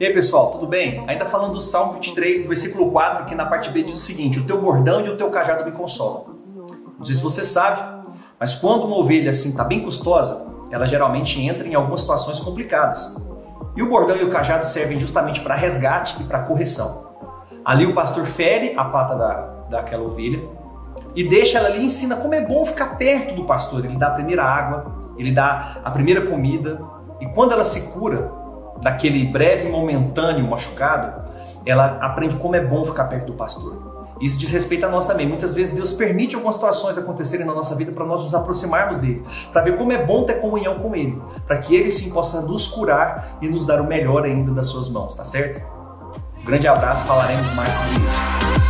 E aí pessoal, tudo bem? Ainda falando do Salmo 23, do versículo 4, que na parte B diz o seguinte: O teu bordão e o teu cajado me consolam. Não sei se você sabe, mas quando uma ovelha assim está bem custosa, ela geralmente entra em algumas situações complicadas. E o bordão e o cajado servem justamente para resgate e para correção. Ali o pastor fere a pata da, daquela ovelha e deixa ela ali e ensina como é bom ficar perto do pastor. Ele dá a primeira água, ele dá a primeira comida, e quando ela se cura, daquele breve momentâneo machucado, ela aprende como é bom ficar perto do pastor. Isso diz respeito a nós também. Muitas vezes Deus permite algumas situações acontecerem na nossa vida para nós nos aproximarmos dele, para ver como é bom ter comunhão com ele, para que ele sim possa nos curar e nos dar o melhor ainda das suas mãos, tá certo? Um grande abraço, falaremos mais sobre isso.